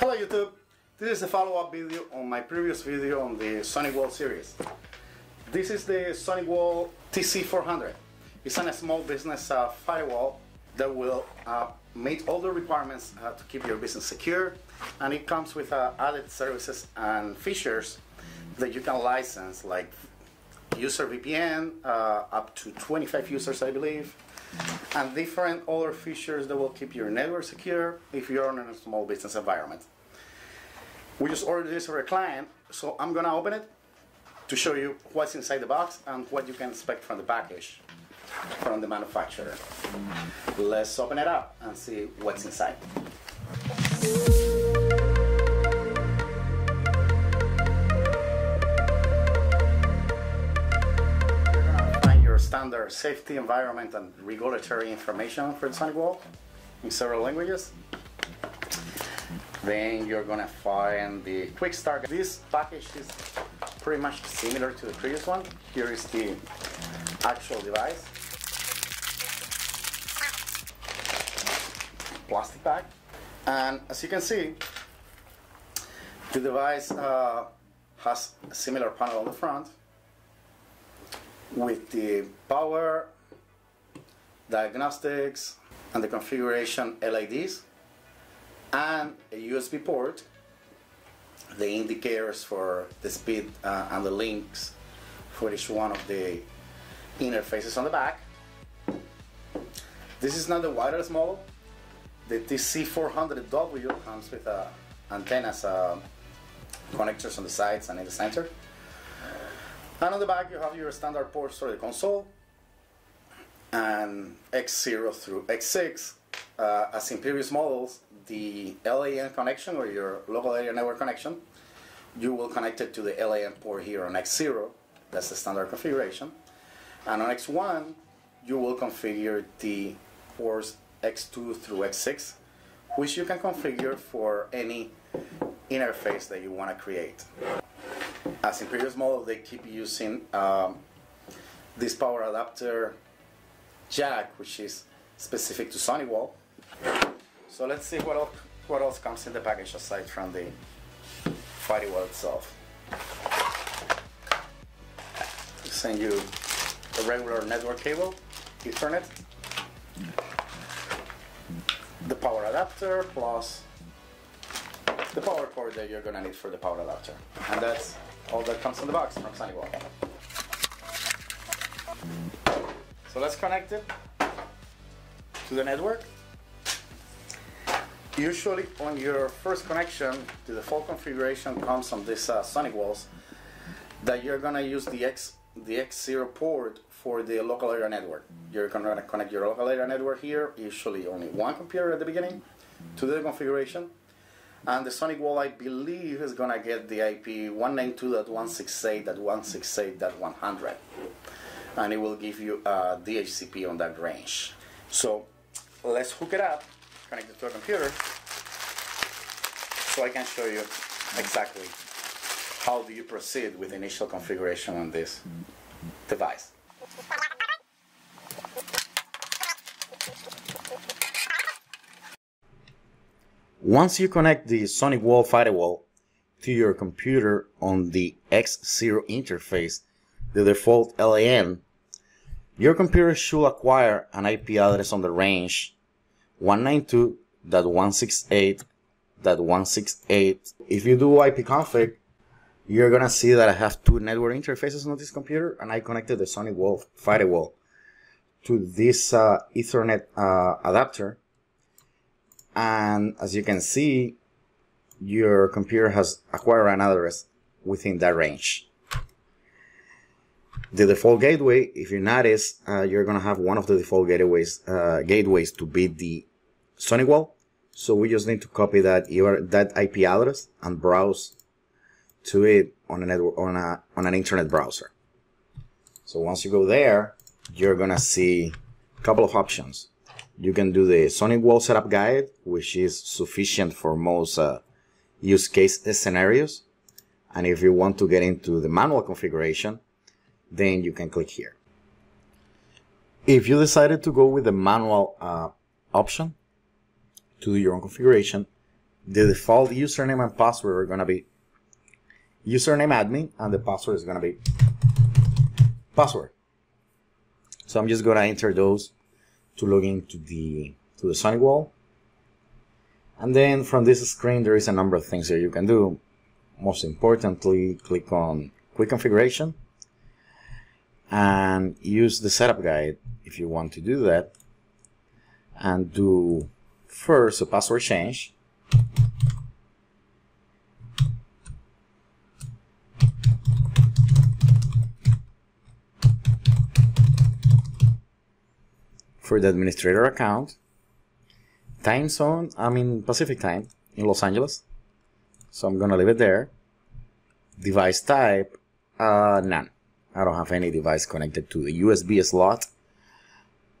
Hello YouTube! This is a follow-up video on my previous video on the SonicWall series. This is the SonicWall TZ400. It's a small business uh, firewall that will uh, meet all the requirements uh, to keep your business secure and it comes with uh, added services and features that you can license like user VPN, uh, up to 25 users I believe, and different other features that will keep your network secure if you're in a small business environment. We just ordered this for a client, so I'm gonna open it to show you what's inside the box and what you can expect from the package from the manufacturer. Let's open it up and see what's inside. Standard safety, environment, and regulatory information for the SonicWall in several languages. Then you're gonna find the quick start. This package is pretty much similar to the previous one. Here is the actual device. Plastic bag. And as you can see, the device uh, has a similar panel on the front with the power, diagnostics, and the configuration LEDs, and a USB port, the indicators for the speed uh, and the links for each one of the interfaces on the back. This is not the wireless model. The TZ400W comes with uh, antennas, uh, connectors on the sides and in the center. And on the back you have your standard ports for the console and X0 through X6. Uh, as in previous models, the LAN connection or your local area network connection, you will connect it to the LAN port here on X0. That's the standard configuration. And on X1, you will configure the ports X2 through X6, which you can configure for any interface that you want to create. As in previous model, they keep using um, this power adapter jack, which is specific to SonicWall. So let's see what else, what else comes in the package aside from the firewall itself. Send you a regular network cable, Ethernet, the power adapter plus the power cord that you're gonna need for the power adapter. And that's all that comes in the box from SonicWall. So let's connect it to the network. Usually on your first connection, to the default configuration comes on this uh, SonicWalls that you're gonna use the X the X0 port for the local area network. You're gonna connect your local area network here, usually only one computer at the beginning, to the configuration. And the SonicWall, I believe, is gonna get the IP 192.168.168.100. And it will give you uh, a DHCP on that range. So let's hook it up, connect it to a computer, so I can show you exactly how do you proceed with initial configuration on this device. Once you connect the SonicWall firewall to your computer on the X0 interface, the default LAN, your computer should acquire an IP address on the range 192.168.168. If you do ipconfig, you're gonna see that I have two network interfaces on this computer and I connected the SonicWall firewall to this uh, Ethernet uh, adapter and as you can see your computer has acquired an address within that range. The default gateway, if you notice, uh, you're gonna have one of the default gateways uh, gateways to be the SonicWall. So we just need to copy that your that IP address and browse to it on a network on a on an internet browser. So once you go there, you're gonna see a couple of options. You can do the SonicWall setup guide, which is sufficient for most uh, use case scenarios. And if you want to get into the manual configuration, then you can click here. If you decided to go with the manual uh, option to do your own configuration, the default username and password are gonna be username admin and the password is gonna be password. So I'm just gonna enter those to log into the to the SonicWall. And then from this screen there is a number of things that you can do. Most importantly, click on quick configuration and use the setup guide if you want to do that and do first a password change for the administrator account time zone I'm in Pacific time in Los Angeles. So I'm gonna leave it there. Device type uh, none. I don't have any device connected to the USB slot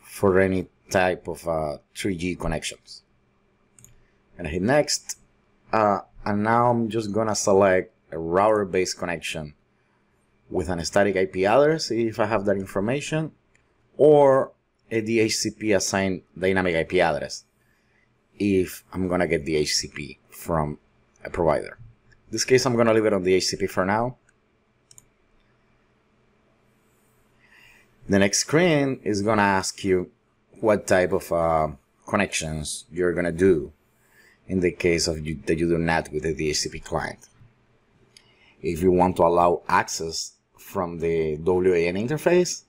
for any type of uh, 3G connections. And I hit next, uh, and now I'm just gonna select a router-based connection with an static IP address if I have that information, or a DHCP assigned dynamic IP address if I'm gonna get the HCP from a provider. In this case, I'm gonna leave it on the HCP for now. The next screen is gonna ask you what type of uh, connections you're gonna do in the case of you, that you do not with the DHCP client. If you want to allow access from the WAN interface,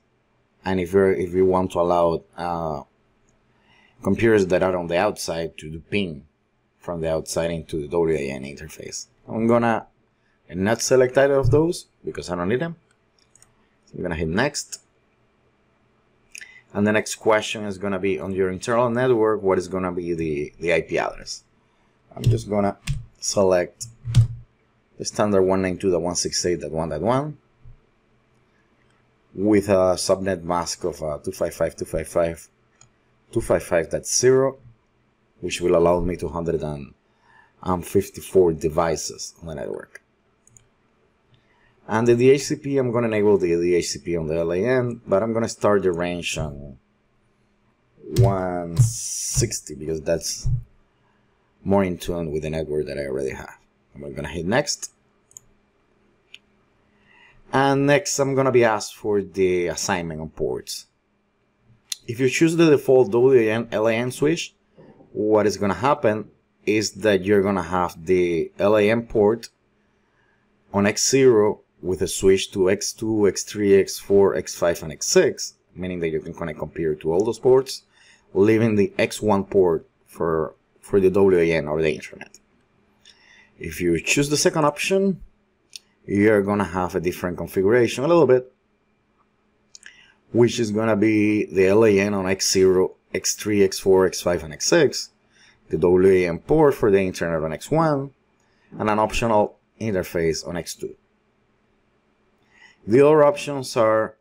and if you if you want to allow uh, computers that are on the outside to do ping from the outside into the WAN interface. I'm gonna not select either of those because I don't need them. So I'm gonna hit next and the next question is to be on your internal network, what is to be the, the IP address? I'm just to select the standard 192.168.1.1 with a subnet mask of uh, 255.255 255.0 which will allow me 254 devices on the network. And the DHCP, I'm going to enable the DHCP on the LAN, but I'm going to start the range on 160 because that's more in tune with the network that I already have. I'm going to hit next. And next, I'm going to be asked for the assignment on ports. If you choose the default WAN LAN switch, what is going to happen is that you're going to have the LAN port on X0 with a switch to X2, X3, X4, X5, and X6, meaning that you can connect computer to all those ports, leaving the X1 port for, for the WAN or the internet. If you choose the second option, you're gonna have a different configuration a little bit, which is gonna be the LAN on X0, X3, X4, X5, and X6, the WAN port for the internet on X1, and an optional interface on X2. The other options are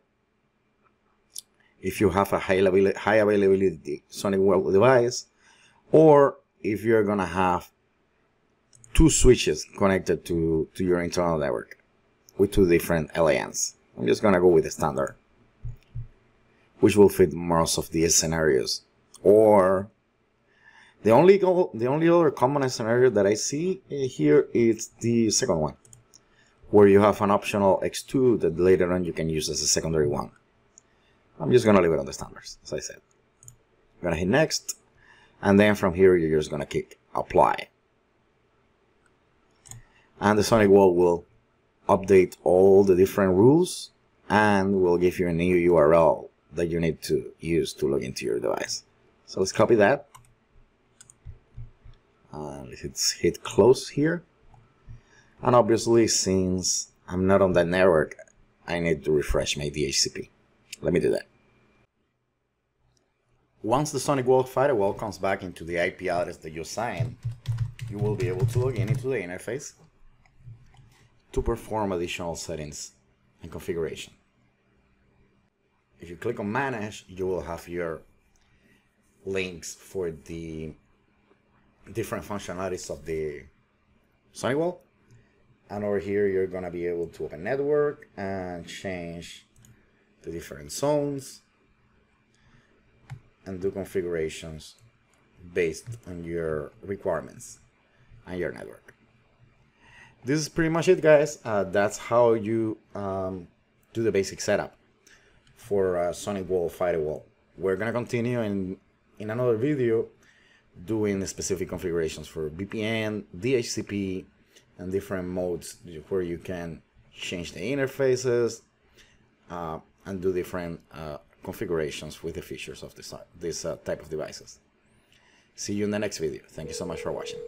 if you have a high, availability, high availability SonicWall device, or if you're gonna have two switches connected to, to your internal network with two different LANs. I'm just gonna go with the standard, which will fit most of these scenarios. Or the only the only other common scenario that I see eh, here is the second one where you have an optional X2 that later on you can use as a secondary one. I'm just to leave it on the standards, as I said. I'm to hit next, and then from here you're just to click apply. And the SonicWall will update all the different rules and will give you a new URL that you need to use to log into your device. So let's copy that. Uh, let's hit close here. And obviously, since I'm not on that network, I need to refresh my DHCP. Let me do that. Once the Sonic SonicWall firewall comes back into the IP address that you assigned, you will be able to log in into the interface to perform additional settings and configuration. If you click on manage, you will have your links for the different functionalities of the SonicWall and over here you're gonna be able to open network and change the different zones and do configurations based on your requirements and your network. This is pretty much it, guys. Uh, that's how you um, do the basic setup for uh, SonicWall Firewall. We're gonna continue in in another video doing specific configurations for VPN, DHCP, and different modes where you can change the interfaces uh, and do different uh, configurations with the features of this, this uh, type of devices. See you in the next video. Thank you so much for watching.